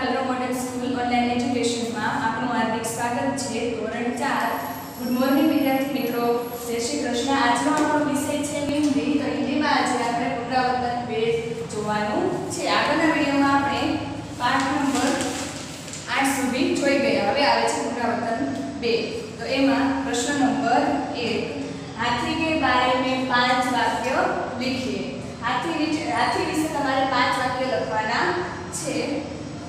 Colour model school online એજ્યુકેશનમાં આપનું હાર્દિક સ્વાગત છે. ધોરણ ચાર, ગુડ મોર્નિંગ વિદ્યાર્થી મિત્રો. જય શ્રી કૃષ્ણ. આજનો આપણો વિષય છે હિન્દી. તો હિન્દીમાં આજે આપણે પુનરાવર્તન બે જોવાનું છે. આગળના વિડીયોમાં આપણે પાઠ નંબર આઠ સુધી જોઈ ગયા. હવે આવે છે પુનરાવર્તન બે. તો એમાં પ્રશ્ન નંબર એક, હાથી કે બારે મેં પાંચ વાક્ય લીખીએ? હાથી હાથી વિશે તમારે પાંચ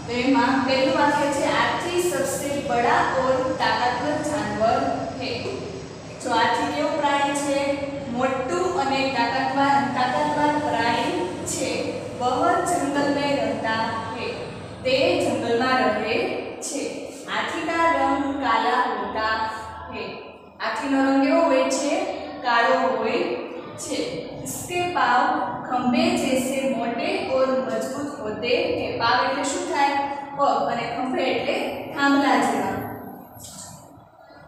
તો એમાં પહેલું વાક્ય છે હાથી સબસે બડા ઓર તાકાતવર જાનવર હે જો હાથી કેવું પ્રાણી છે મોટું અને તાકાતવાર તાકાતવાર પ્રાણી છે બહુ જંગલ में रहता है તે જંગલમાં રહે છે હાથી કા રંગ કાલા હોતા है હાથીનો રંગ કેવો હોય છે કાળો હોય છે इसके पाव खंभे जैसे मोटे और मजबूत होते हैं पाव એટલે શું થાય પગ અને ખંભે એટલે થાંભલા જેવા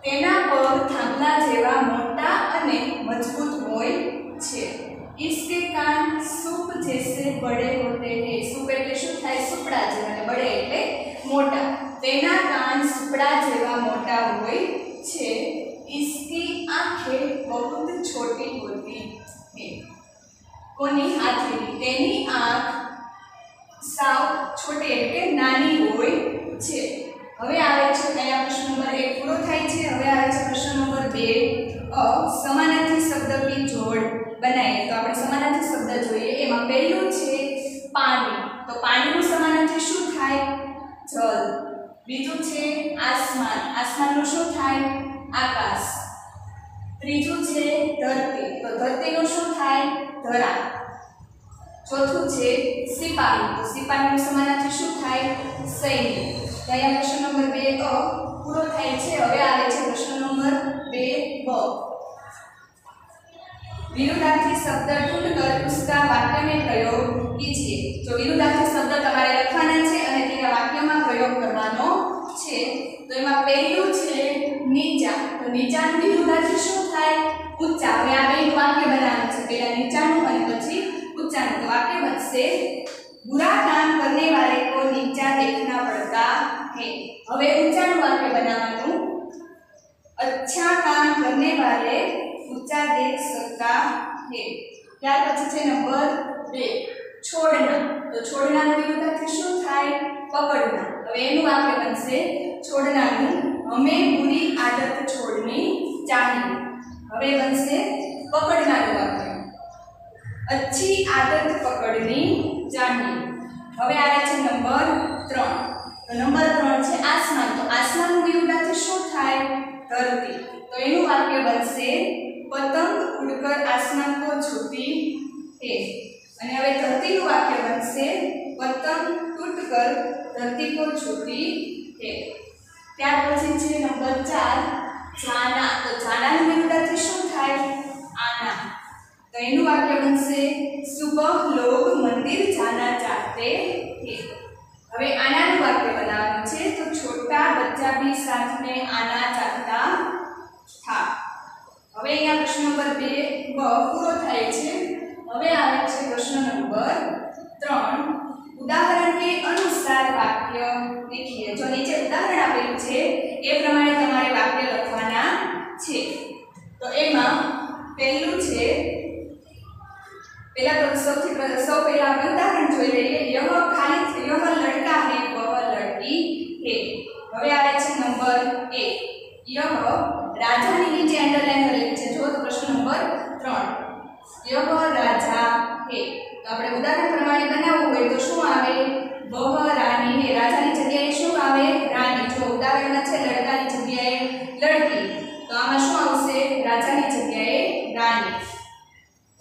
તેના પગ થાંભલા જેવા મોટા અને મજબૂત હોય છે इसके कान सूप जैसे बड़े होते हैं सूप એટલે શું થાય સુપડા જેવા અને બડે એટલે મોટા તેના કાન સુપડા જેવા મોટા હોય છે इसकी आंखें बहुत छोटी होती हैं કોની હાથીની તેની આંખ સાવ છોટી એટલે કે નાની હોય છે. હવે આવે છે અહીંયા પ્રશ્ન નંબર એક પૂરો થાય છે. હવે આવે છે પ્રશ્ન નંબર બે. અ, સમાનાર્થી શબ્દ કી જોડ બનાવીએ. તો આપણે સમાનાર્થી શબ્દ જોઈએ. એમાં પહેલું છે પાણી. તો પાણીનું સમાનાર્થી શું થાય? જલ બીજું છે આસમાન. આસમાનનું શું થાય? આકાશ. ત્રીજું છે ધરતી. તો ધરતીનું શું થાય? ધરા. ચોથું છે સિપાહી. તો સિપાહીનું સમાનાર્થી શું થાય? સૈન્ય. તો અહીંયા પ્રશ્ન નંબર બે અ પૂરો થાય છે. હવે આવે છે પ્રશ્ન નંબર બે બ. વિરુદ્ધાર્થી શબ્દ ટૂટ કર ઉસકા વાક્યને પ્રયોગ કીજીએ તો વિરુદ્ધાર્થી શબ્દ તમારે લખવાના છે અને તેના વાક્યમાં પ્રયોગ કરવાનો છે, તો એમાં પહેલું છે નીચા તો નીચાનું વિરુદ્ધાર્થી શું થાય? ઊંચા. હવે આ બે વાક્ય બનાવવાનું છે. પહેલાં નીચાનું અને પછી ઊંચાનું તો વાક્ય બનશે बुरा काम करने वाले को नीचा देखना पड़ता है હવે ઊંચાનું વાક્ય બનાવવાનું अच्छा काम करने वाले ऊंचा देख सकता है ત્યાર પછી છે નંબર બે છોડના તો છોડનાનું વિરુદ્ધાર્થી શું થાય પકડના હવે એનું વાક્ય બનશે છોડનાનું હમે બુરી આદત છોડની चाहिए હવે બનશે પકડનાનું વાક્ય अच्छी आदत पकड़नी चाहिए હવે આવે છે નંબર ત્રણ તો નંબર ત્રણ છે આસમાન તો આસમાનનું વિરુદ્ધાર્થી શું થાય ધરતી તો એનું વાક્ય બનશે પતંગ ઉડકર આસમાન કો છૂતી હે અને હવે ધરતીનું વાક્ય બનશે પતંગ તૂટકર ધરતી કો છૂતી હે ત્યાર પછી છે નંબર ચાર જાના તો જાનાનું એનું વાક્ય બનશે સુપહ લોક મંદિર જાના ચાહતે હે. હવે આનાનું વાક્ય બનાવવાનું છે, તો છોટા બચ્ચા બી સાથને આના ચાહતા થા. હવે અહીંયા પ્રશ્ન નંબર બે, બ પૂરો થાય છે. હવે આવે છે પ્રશ્ન નંબર ત્રણ. ઉદાહરણ કે અનુસાર વાક્ય લખીએ. જો નીચે ઉદાહરણ આપેલું છે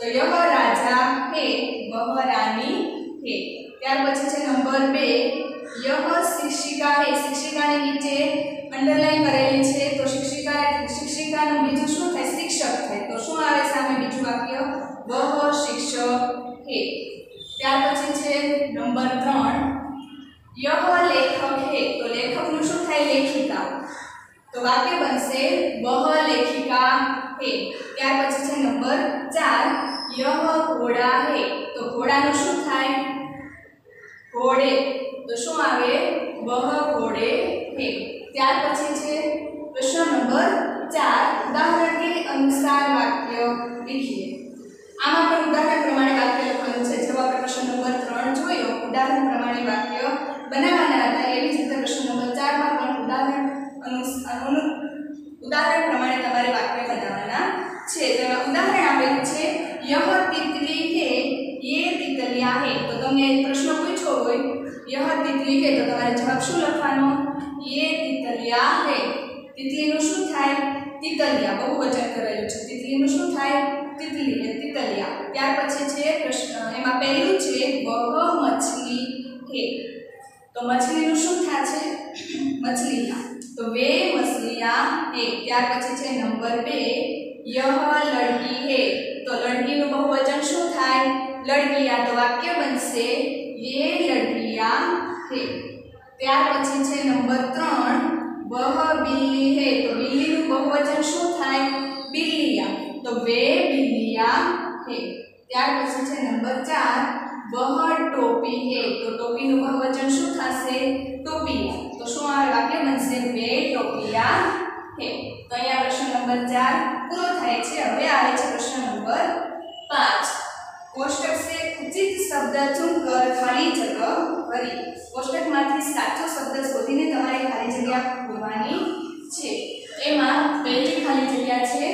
તો યહ રાજા હે વહ રાની હે. ત્યાર પછી છે નંબર 2 યહ શિક્ષિકા હે. શિક્ષિકાની નીચે અંડરલાઈન કરેલી છે. તો શિક્ષિકા શિક્ષિકાનું બીજું શું થાય? શિક્ષક થાય. તો શું આવે સામે બીજું વાક્ય? વહ શિક્ષક હે. ત્યાર પછી છે નંબર 3 યહ લેખક હે. તો લેખકનું શું થાય? લેખિકા. તો વાક્ય બનશે બહ લેખિકા હે. ત્યાર પછી છે નંબર ચાર, યહ ઘોડા હે. તો ઘોડાનું શું થાય? ઘોડે. તો શું આવે? વહ ઘોડે હે. ત્યાર પછી છે પ્રશ્ન નંબર ચાર, ઉદાહરણ કે અનુસાર વાક્ય લીખીએ. આમાં પણ ઉદાહરણ પ્રમાણે વાક્ય લખવાનું છે. જેવો આપણે પ્રશ્ન નંબર ત્રણ જોયો. ઉદાહરણ પ્રમાણે વાક્ય બનાવવાના હતા. એવી જ वह मछली है तो मछली शू मछलिया तो वे मछलिया है त्यार नंबर बे यह लड़की है तो लड़की नु बहुवचन शू थे लड़किया तो वाक्य बन से ये लड़किया है त्यार नंबर त्र वह बिल्ली है तो बिल्ली बहुवचन शू थे बिल्लिया तो वे बिल्लिया है त्यार नंबर चार વહર ટોપી એ તો ટોપીનું બહુવચન શું થશે? ટોપિયા તો શું આ વાક્ય? બનશે બે ટોપિયા હે. તો અહીંયા પ્રશ્ન નંબર 4 પૂરો થાય છે. હવે આવે છે પ્રશ્ન નંબર 5 કોષ્ટક સે ઉચિત શબ્દ ચૂનકર ખાલી જગ્યા ભરી. કોષ્ટકમાંથી સાચો શબ્દ શોધીને તમારે ખાલી જગ્યા પૂરવાની છે. એમાં બે પહેલી ખાલી જગ્યા છે,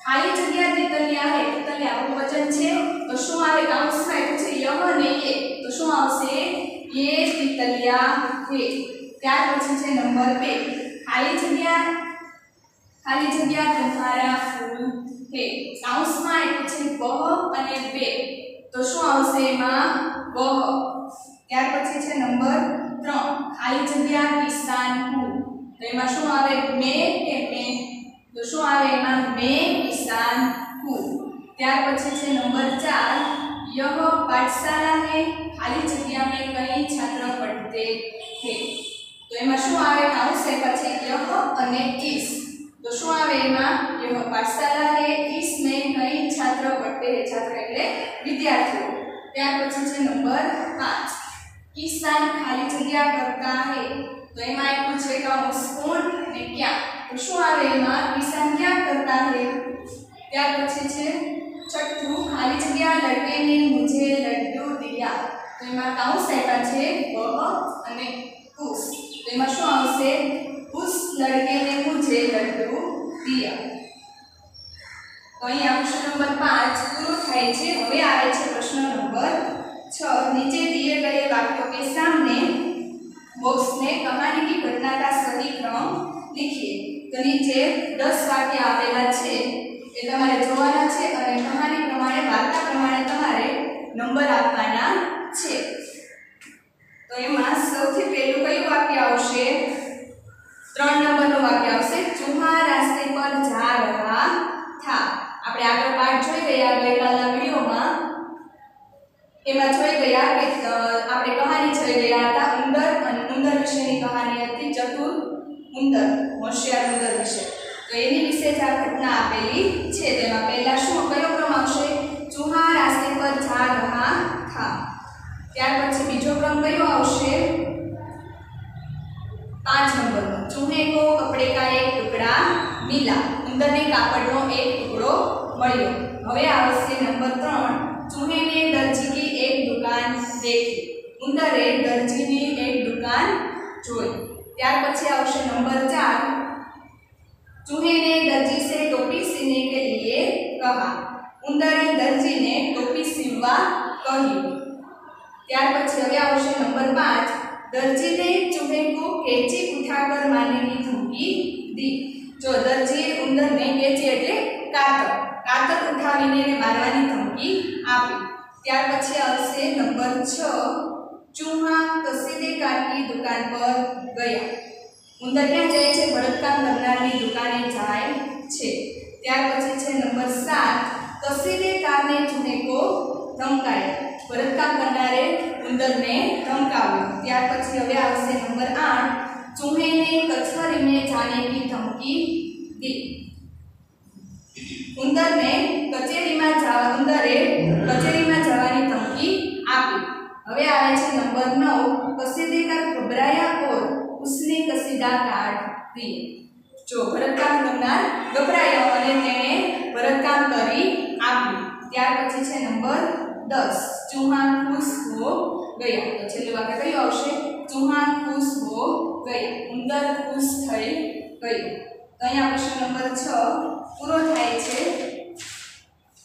ખાલી જગ્યા જે તલિયા હે તલ્યા હે ત્યાર પછી છે નંબર બે. ખાલી જગ્યા ખાલી જગ્યા તમારા ફૂલ હે. કૌંસમાં એટલે છે વહ અને બે. તો શું આવશે એમાં? વહ. ત્યાર પછી છે નંબર ત્રણ. ખાલી જગ્યા કિસાન હું. એમાં શું આવે? મે કે મે? તો શું આવે એમાં? મે કિસાન હું. ત્યાર પછી છે નંબર 4 यह पाठशाला है खाली जगह में कई छात्र पढ़ते हैं તો એમાં શું આવે આવશે પછી યહ અને ઇસ તો શું આવે એમાં યહ પાઠશાલા હે ઇસ में कई छात्र पढ़ते हैं छात्र એટલે વિદ્યાર્થીઓ ત્યાર પછી છે નંબર 5 કિસાન ખાલી જગ્યા કરતા હે તો એમાં આપ્યું છે કૌંસ કોણ ને ક્યાં તો શું આવે એમાં કિસાન ક્યાં કરતા હે ત્યાર પછી છે છઠ્ઠું ખાલી જગ્યા લટકે ને મુજે લડ્યું દિયા? તો એમાં કાઉસ આપ્યા છે? બ અને પુસ તો એમાં શું આવશે? પુસ લડકે ને મુજે લડ્યું દિયા. તો અહીંયા પ્રશ્ન નંબર પાંચ પૂરો થાય છે. હવે આવે છે પ્રશ્ન નંબર છ. નીચે દિયે ગયે વાક્યો કે સામને बॉक्स में कहानी की घटना का सही क्रम लिखिए तो नीचे दस वाक्य आपेला है એ તમારે જોવાના છે અને કહાની પ્રમાણે, વાર્તા પ્રમાણે તમારે નંબર આપવાના છે. તો એમાં સૌથી પહેલું કયું વાક્ય આવશે? ત્રણ નંબરનું વાક્ય આવશે. ચૂહા રાસ્તે પર જા રહા થા. આપણે આગળ પાઠ જોઈ ગયા ગઈકાલના વિડીયોમાં એમાં જોઈ ગયા કે આપણે કહાની જોઈ ગયા હતા. ઉંદર અને ઉંદર વિશેની કહાની હતી, ચતુર ઉંદર, હોશિયાર ઉંદર વિશે. તો એની વિશે જ આ ઘટના આપેલી છે. તેમાં પહેલા શું, કયો ક્રમ આવશે? ચૂહા રાસ્તે પર જા રહા થા. ત્યાર પછી બીજો ક્રમ કયો આવશે? પાંચ નંબરનો. ચૂહે કો કપડે કા એક ટુકડા મિલા. ઉંદરને કાપડનો એક ટુકડો મળ્યો. હવે આવશે નંબર ત્રણ. ચૂહેને દરજી કી એક દુકાન દેખી. ઉંદરે દરજીની એક દુકાન જોઈ. ત્યાર પછી આવશે નંબર ચાર. चूहे ने दर्जी से टोपी सीने के लिए कहा ઉંદરે દરજીને ટોપી સીવવા કહ્યું ત્યાર પછી હવે આવશે નંબર પાંચ દરજીને ચૂહે को कैची उठाकर मारने की धमकी दी જો દરજીએ ઉંદરને કેચી એટલે કાતર કાતર ઉઠાવીને એને મારવાની ધમકી આપી ત્યાર પછી આવશે નંબર છ ચૂહા કસીદે કાકી દુકાન પર ગયા ઉંદર જાય છે બળતકામ કરનારની દુકાને જાય છે. ત્યાર પછી છે નંબર સાત, કસીને કારણે જુનેકો ધમકાય. બળતકામ કરનારે ઉંદરને ધમકાવ્યો. ત્યાર પછી હવે આવશે નંબર આઠ, ચૂહેને કચહરીને જાને કી ધમકી દી. ઉંદરને કચેરીમાં જવા, ઉંદરે કચેરીમાં જવાની ધમકી આપી. હવે આવે છે નંબર નવ કસીદેકાર સીધા કાઢ દઈએ જો ભરતકામ કરનાર ગભરાયો અને તેણે ભરતકામ કરી આપ્યું. ત્યાર પછી છે નંબર દસ. ચુહાન ખુશ હો ગયા. તો છેલ્લું વાક્ય કયું આવશે? ચુહાન ખુશ હો ગયા. ઉંદર ખુશ થઈ ગયું. તો અહીંયા પ્રશ્ન નંબર છ પૂરો થાય છે.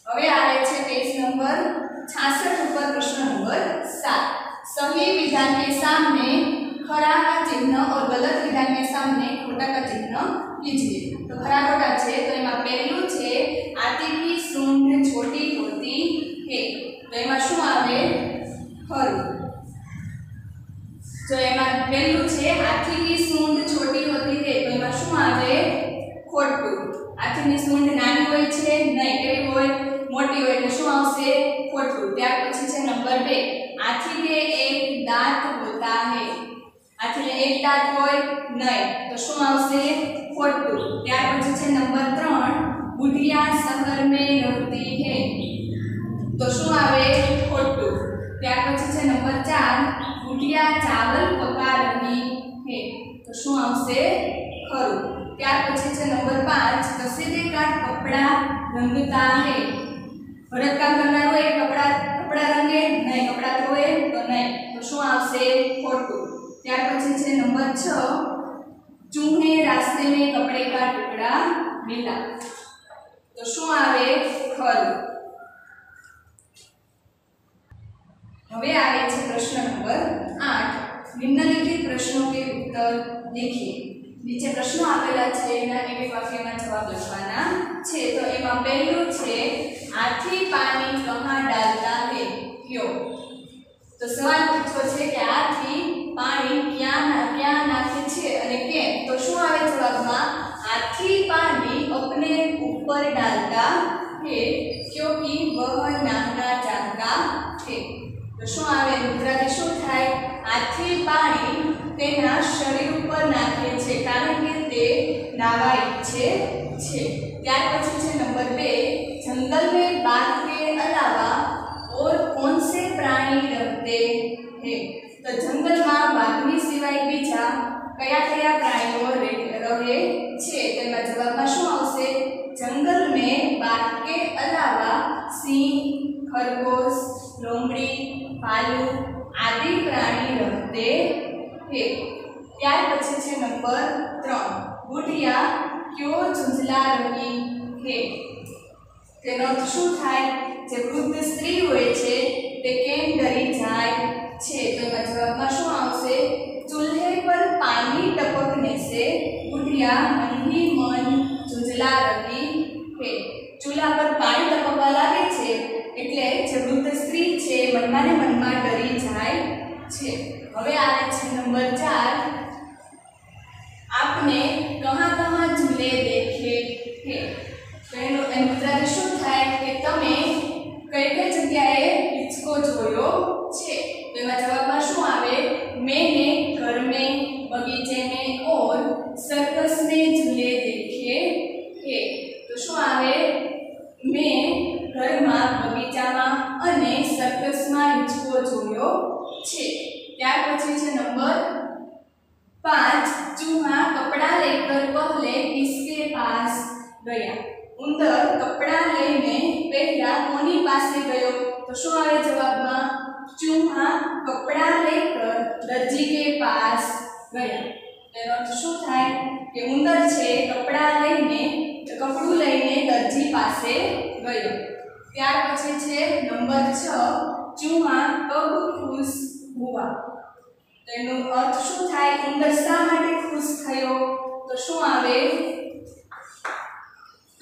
હવે આવે છે પેજ નંબર છાસઠ ઉપર પ્રશ્ન નંબર સાત. સમય વિધાન કે સામે खरा का चिन्ह और गलत विधान के सामने खोटा का चिन्ह लीजिए तो खरा खोटा છે તો એમાં પહેલું છે આથી की सूंड छोटी होती है તો એમાં શું આવે ખરું તો એમાં પહેલું છે હાથીની સૂંઢ છોટી હોતી है તો એમાં શું આવે ખોટું હાથીની સૂંઢ નાની હોય છે નહીં કેવી હોય મોટી હોય એટલે શું આવશે ખોટું ત્યાર પછી છે નંબર બે હાથી કે એક દાંત હોતા હે હાથીને એક દાંત હોય નહીં. તો શું આવશે? ખોટું. ત્યાર પછી છે નંબર ત્રણ બુઢિયા શહેર મેં રહેતી હે. તો શું આવે? ખોટું. ત્યાર પછી છે નંબર ચાર બુઢિયા ચાવલ પકા રહી હે. તો શું આવશે? ખરું. ત્યાર પછી છે નંબર પાંચ કસીદે કા કપડા રંગતા હે. ભરતકામ કરનારો એ કપડા કપડા રંગે? નહીં. કપડા ધોએ તો નહીં. તો શું આવશે? ખોટું. ત્યાર પછી છે નંબર છ ચૂહે રાસ્તે મેં કપડે કા ટુકડા મિલા. તો શું આવે? ખલ હવે આવે છે પ્રશ્ન નંબર આઠ. નિમ્નલિખિત પ્રશ્નો કે ઉત્તર દેખીએ. નીચે પ્રશ્નો આપેલા છે, એના એક વાક્યમાં જવાબ લખવાના છે. તો એમાં પહેલું છે ऊपर डालता है क्योंकि वह नाहना चाहता है તો શું આવે ગુજરાતી શું થાય હાથી પાણી તેના શરીર ઉપર નાખે છે કારણ કે તે નાવા ઈચ્છે છે ત્યાર પછી છે નંબર બે જંગલ में बाघ के अलावा और कौन से प्राणी रहते हैं તો જંગલમાં બાઘની સિવાય બીજા કયા કયા પ્રાણીઓ ના રહી હે તેનો અર્થ શું થાય? જે વૃદ્ધ સ્ત્રી હોય છે, તે કેમ ડરી જાય છે? તો એના જવાબમાં શું આવશે? ચૂલ્હે પર પાણી ટપકને છે બુઢિયા મનહી મન જુજલા રહી હે. ચૂલા પર પાણી ટપકવા લાગે છે, એટલે જે વૃદ્ધ સ્ત્રી છે મનમાં ને મનમાં ડરી જાય છે. હવે આવે છે નંબર ચાર. આપને કહા કહા ઉંદર કપડા લઈને પહેલા કોની પાસે ગયો? તો શું આવે જવાબમાં? ચૂહા કપડા લેકર દરજી કે પાસ ગયા. એનો અર્થ શું થાય? કે ઉંદર છે, કપડા લઈને, કપડું લઈને દરજી પાસે ગયો. ત્યાર પછી છે નંબર છ ચૂહા કબ ખુશ હુઆ. તેનો અર્થ શું થાય? ઉંદર શા માટે ખુશ થયો? તો શું આવે?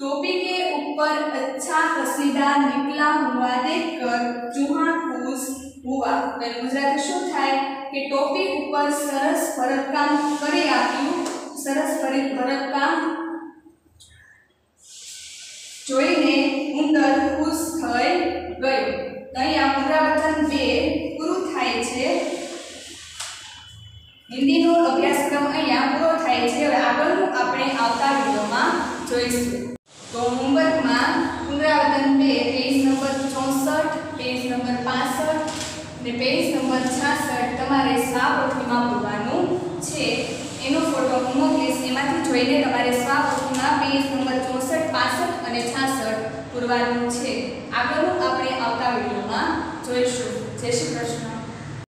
टोपी के ऊपर अच्छा कसीदा निकला हुआ देखकर चूहा खुश हुआ તો ગુજરાતી શું થાય કે ટોપી ઉપર સરસ ભરતકામ કરી આપ્યું સરસ ભરી ભરતકામ જોઈને ઉંદર ખુશ થઈ ગયો તો અહીંયા પુનરાવર્તન બે પૂરું થાય છે હિન્દીનો અભ્યાસક્રમ અહીંયા પૂરો થાય છે હવે આગળનું આપણે આવતા વિડીયોમાં જોઈશું